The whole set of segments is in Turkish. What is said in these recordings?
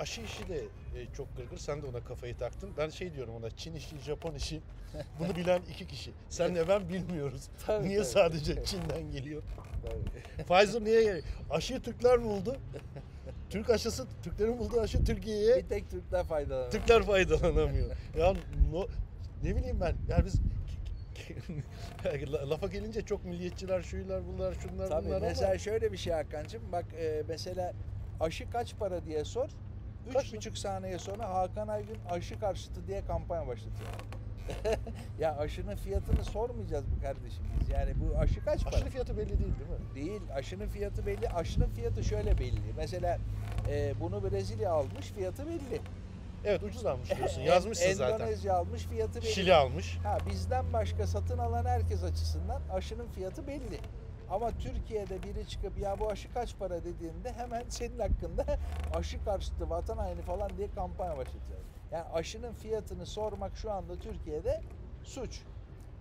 aşı işi de e, çok gırgır. Sen de ona kafayı taktın. Ben şey diyorum ona Çin işi, Japon işi. Bunu bilen iki kişi. Senle ben bilmiyoruz. Tabii, niye tabii. sadece Çin'den geliyor? Tabii. Pfizer niye geliyor? Aşıyı Türkler buldu. Türk aşısı, Türklerin bulduğu aşı Türkiye'ye Bir tek Türkler faydalanıyor. Türkler faydalanamıyor. ya no, ne bileyim ben. Yani biz lafa gelince çok milliyetçiler, şuylar, bunlar, şunlar, Tabii bunlar mesela ama şöyle bir şey Hakan'cığım bak e, mesela aşı kaç para diye sor. Üç Kaç mı? buçuk saniye sonra Hakan Aygün aşı karşıtı diye kampanya başlatıyor. ya aşının fiyatını sormayacağız bu kardeşim biz. Yani bu aşı kaç para? aşının fiyatı belli değil değil mi? Değil. Aşının fiyatı belli. Aşının fiyatı şöyle belli. Mesela e, bunu Brezilya almış fiyatı belli. Evet ucuz almış diyorsun. Yazmışsın zaten. Endonezya almış fiyatı belli. Şili almış. Ha bizden başka satın alan herkes açısından aşının fiyatı belli. Ama Türkiye'de biri çıkıp ya bu aşı kaç para dediğinde hemen senin hakkında aşı karşıtı vatan haini falan diye kampanya başlatıyor. Yani aşının fiyatını sormak şu anda Türkiye'de suç.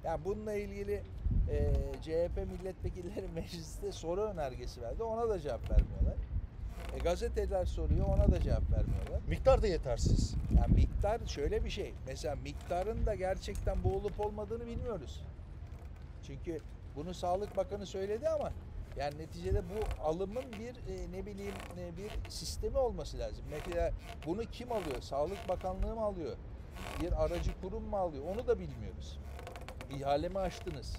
Yani bununla ilgili e, CHP milletvekilleri mecliste soru önergesi verdi. Ona da cevap vermiyorlar. E, gazeteler soruyor ona da cevap vermiyorlar. Miktar da yetersiz. Yani miktar şöyle bir şey. Mesela miktarın da gerçekten bu olup olmadığını bilmiyoruz. Çünkü bunu Sağlık Bakanı söyledi ama yani neticede bu alımın bir e, ne bileyim e, bir sistemi olması lazım. Mesela bunu kim alıyor? Sağlık Bakanlığı mı alıyor? Bir aracı kurum mu alıyor? Onu da bilmiyoruz. İhale mi açtınız?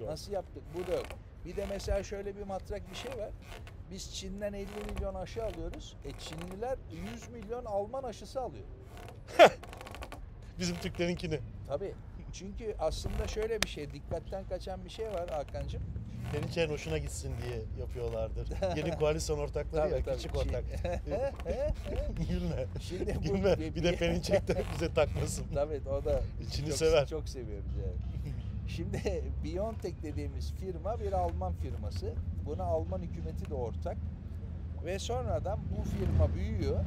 Yok. Nasıl yaptık? Bu da yok. Bir de mesela şöyle bir matrak bir şey var. Biz Çin'den 50 milyon aşı alıyoruz. E Çinliler 100 milyon Alman aşısı alıyor. Bizim Türklerinkini. Tabii. Çünkü aslında şöyle bir şey, dikkatten kaçan bir şey var Hakan'cığım. Perinçek'in hoşuna gitsin diye yapıyorlardır. Yeni koalisyon ortakları ya, küçük Çin- ortak. Gülme. Şimdi bu Gülme. bir- Bir de bir- Perinçek de bize takmasın. Tabii o da Çin'i çok, sever. Çok seviyoruz yani. Şimdi BioNTech dediğimiz firma bir Alman firması. Buna Alman hükümeti de ortak. Ve sonradan bu firma büyüyor.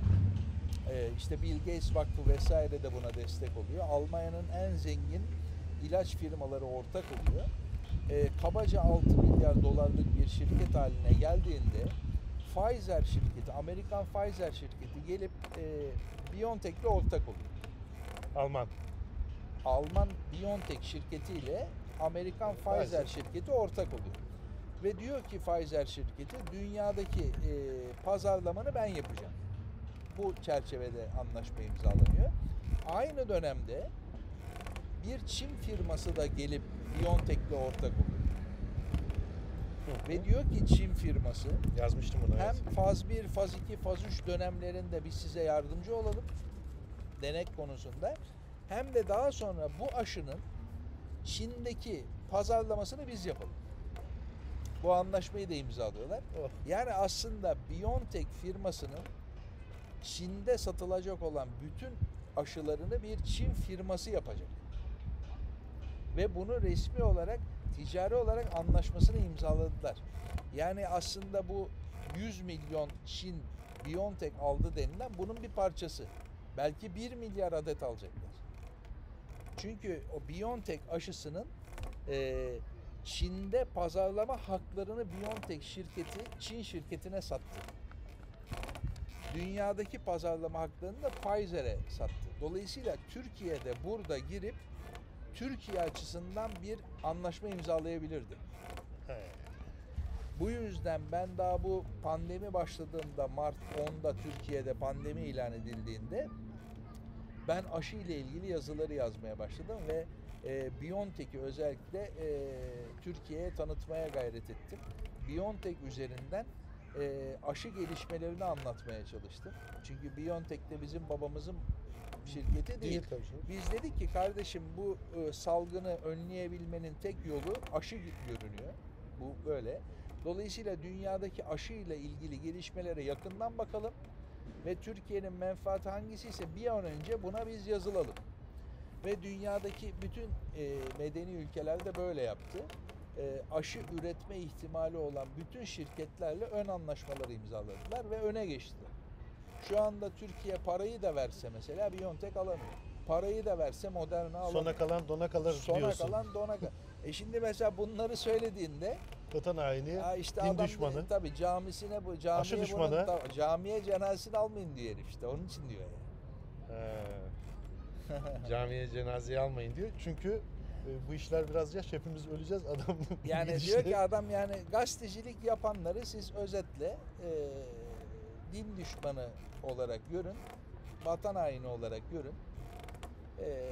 Ee, işte Bill Gates Vakfı vesaire de buna destek oluyor. Almanya'nın en zengin ilaç firmaları ortak oluyor. Ee, kabaca 6 milyar dolarlık bir şirket haline geldiğinde Pfizer şirketi, Amerikan Pfizer şirketi gelip e, BioNTech'le ortak oluyor. Alman. Alman BioNTech şirketi ile Amerikan Pfizer, Pfizer. şirketi ortak oluyor. Ve diyor ki Pfizer şirketi dünyadaki e, pazarlamanı ben yapacağım. Bu çerçevede anlaşma imzalanıyor. Aynı dönemde bir Çin firması da gelip BioNTech'le ortak oluyor. Ve diyor ki Çin firması Yazmıştım bunu. hem evet. faz 1, faz 2, faz 3 dönemlerinde biz size yardımcı olalım denek konusunda hem de daha sonra bu aşının Çin'deki pazarlamasını biz yapalım. Bu anlaşmayı da imzalıyorlar. Oh. Yani aslında BioNTech firmasının Çin'de satılacak olan bütün aşılarını bir Çin firması yapacak. Ve bunu resmi olarak ticari olarak anlaşmasını imzaladılar. Yani aslında bu 100 milyon Çin BioNTech aldı denilen bunun bir parçası. Belki 1 milyar adet alacaklar. Çünkü o BioNTech aşısının eee, Çin'de pazarlama haklarını BioNTech şirketi Çin şirketine sattı. Dünyadaki pazarlama haklarını da Pfizer'e sattı. Dolayısıyla Türkiye'de burada girip Türkiye açısından bir anlaşma imzalayabilirdi. Bu yüzden ben daha bu pandemi başladığında Mart 10'da Türkiye'de pandemi ilan edildiğinde ben aşı ile ilgili yazıları yazmaya başladım ve e, BioNTech'i özellikle e, Türkiye'ye tanıtmaya gayret ettim. BioNTech üzerinden e, aşı gelişmelerini anlatmaya çalıştım. Çünkü BioNTech de bizim babamızın şirketi değil. Değil. Biz dedik ki kardeşim bu e, salgını önleyebilmenin tek yolu aşı görünüyor. Bu böyle. Dolayısıyla dünyadaki aşı ile ilgili gelişmelere yakından bakalım ve Türkiye'nin menfaati hangisi ise bir an önce buna biz yazılalım. Ve dünyadaki bütün e, medeni ülkeler de böyle yaptı. E, aşı üretme ihtimali olan bütün şirketlerle ön anlaşmaları imzaladılar ve öne geçtiler. Şu anda Türkiye parayı da verse mesela BioNTech alamıyor. Parayı da verse Moderna alamıyor. Sona kalan dona kalır Sona diyorsun. kalan dona kal- E şimdi mesela bunları söylediğinde Vatan haini, Ya işte din adam düşmanı. tabii camisine bu camiye Aşı bunun düşmanı. ta- camiye cenazesini almayın diyor herif işte onun için diyor yani. He. Camiye cenazeyi almayın diyor. Çünkü bu işler biraz yaş hepimiz öleceğiz adam. Yani diyor ki adam yani gazetecilik yapanları siz özetle e, din düşmanı olarak görün, vatan haini olarak görün. E,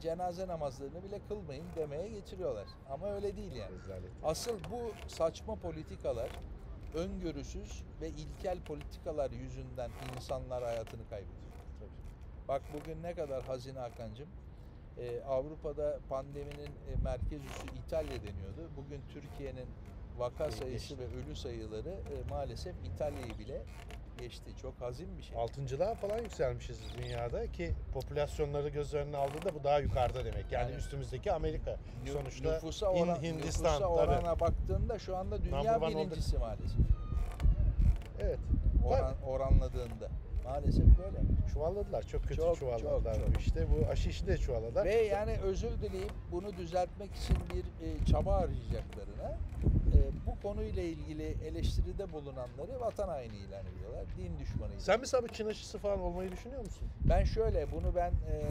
cenaze namazlarını bile kılmayın demeye getiriyorlar. Ama öyle değil yani. Rezalet. Asıl bu saçma politikalar, öngörüsüz ve ilkel politikalar yüzünden insanlar hayatını kaybediyor. Tabii. Bak bugün ne kadar hazine Hakan'cığım. Ee, Avrupa'da pandeminin e, merkez üssü İtalya deniyordu. Bugün Türkiye'nin vaka Geçti. sayısı ve ölü sayıları e, maalesef İtalya'yı bile geçti. Çok hazin bir şey. Altıncılığa falan yükselmişiz dünyada ki popülasyonları göz önüne aldığında bu daha yukarıda demek. Yani, Yani- üstümüzdeki Amerika. Sonuçta nüfusa, oran, Hindistan nüfusa tabii. orana baktığında şu anda dünya Number one oldu. birincisi maalesef. Evet. Oran, oranladığında. Maalesef böyle. Çuvalladılar. Çok kötü Çok, çuvalladılar çok, çok. işte. Bu aşı işi de çuvalladılar. Ve yani özür dileyip bunu düzeltmek için bir e, çaba harcayacaklarına e, bu konuyla ilgili eleştiride bulunanları vatan haini ilan ediyorlar. Din düşmanı ilan Sen mesela bu Çin aşısı falan olmayı düşünüyor musun? Ben şöyle bunu ben e,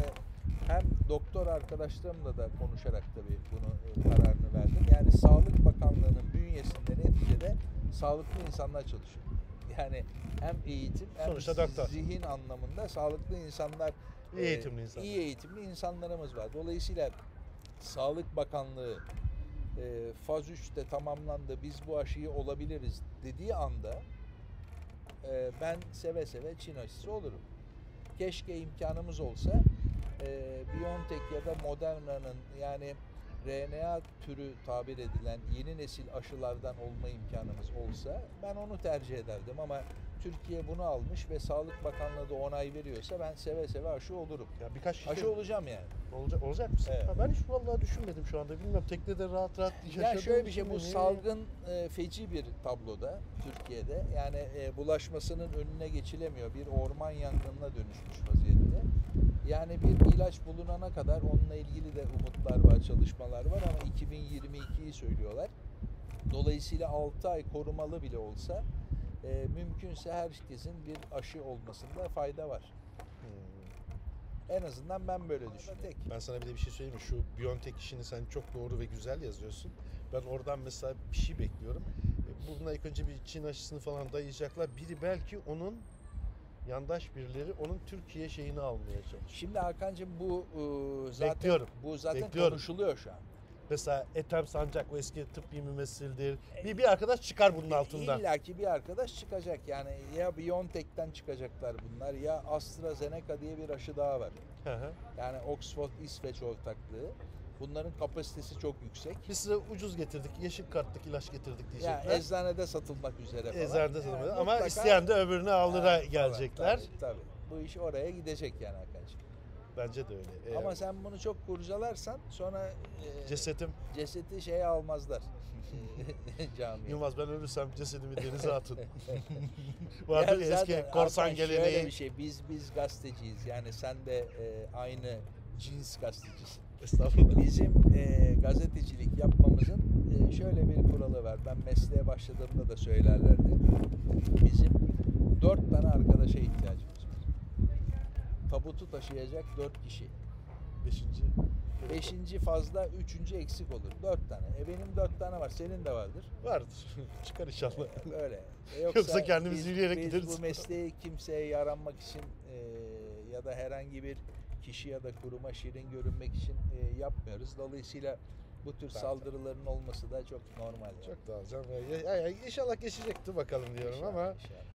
hem doktor arkadaşlarımla da konuşarak tabii bunu e, kararını verdim. Yani Sağlık Bakanlığı'nın bünyesinde neticede sağlıklı insanlar çalışıyor. Yani hem eğitim hem Sonuçta doktor. zihin anlamında sağlıklı insanlar İyi eğitimli insanlar. iyi eğitimli insanlarımız var. Dolayısıyla Sağlık Bakanlığı e, faz 3'te tamamlandı biz bu aşıyı olabiliriz dediği anda e, ben seve seve Çin aşısı olurum. Keşke imkanımız olsa e, BioNTech ya da Moderna'nın yani RNA türü tabir edilen yeni nesil aşılardan olma imkanımız olsa ben onu tercih ederdim ama Türkiye bunu almış ve Sağlık Bakanlığı da onay veriyorsa ben seve seve aşı olurum. Ya birkaç kişi Aşı olacağım yani. olacak, olacak mısın? Evet. Ha, ben hiç vallahi düşünmedim şu anda. Bilmiyorum teknede rahat rahat yaşadığım Ya şöyle bir şey bu salgın e, feci bir tabloda Türkiye'de. Yani e, bulaşmasının önüne geçilemiyor. Bir orman yangınına dönüşmüş vaziyette. Yani bir ilaç bulunana kadar onunla ilgili de umutlar var, çalışmalar var ama 2022'yi söylüyorlar. Dolayısıyla 6 ay korumalı bile olsa e, mümkünse herkesin bir aşı olmasında fayda var. Hmm. En azından ben böyle düşünüyorum. Ben sana bir de bir şey söyleyeyim mi? Şu Biontech işini sen çok doğru ve güzel yazıyorsun. Ben oradan mesela bir şey bekliyorum. E, Buna ilk önce bir Çin aşısını falan dayayacaklar. Biri belki onun yandaş birileri onun Türkiye şeyini almaya çalışıyor. Şimdi Hakan'cığım bu e, zaten Bekliyorum, bu zaten bekliyorum. konuşuluyor şu an. Mesela Ethem Sancak o eski tıbbi mümessildir. Bir, bir arkadaş çıkar bunun altından. İlla ki bir arkadaş çıkacak. Yani ya BioNTech'ten çıkacaklar bunlar ya AstraZeneca diye bir aşı daha var. Hı hı. Yani Oxford İsveç ortaklığı. Bunların kapasitesi çok yüksek. Biz size ucuz getirdik, yeşil kartlık ilaç getirdik Yani diyecekler. eczanede satılmak üzere falan. Eczanede Yani satılıyor ama isteyen de öbürünü aldıra falan. gelecekler. Tabii, tabii. Bu iş oraya gidecek yani Hakan'cığım. Bence de öyle. Ee, Ama sen bunu çok kurcalarsan sonra e, cesetim cesedi şeye almazlar. Camiye. Yılmaz ben ölürsem cesedimi denize atın. Vardı ya eski korsan Hakan Şöyle geleneği. bir şey. Biz biz gazeteciyiz. Yani sen de e, aynı cins gazetecisin. Estağfurullah. Bizim e, gazetecilik yapmamızın e, şöyle bir kuralı var. Ben mesleğe başladığımda da söylerlerdi. Bizim dört tane arkadaşa ihtiyacımız var. Tabutu taşıyacak dört kişi. Beşinci. Beşinci fazla, üçüncü eksik olur. Dört tane. E benim dört tane var. Senin de vardır. Vardır. Çıkar inşallah. Öyle. E, Yoksa kendimiz biz- yürüyerek biz gideriz. bu mesleği kimseye yaranmak için e, ya da herhangi bir kişi ya da kuruma şirin görünmek için e, yapmıyoruz. Dolayısıyla bu tür Zaten. saldırıların olması da çok normal. yani. Çok da alacağım. Ya, ya, ya, inşallah geçecekti bakalım diyorum İnşallah, ama inşallah.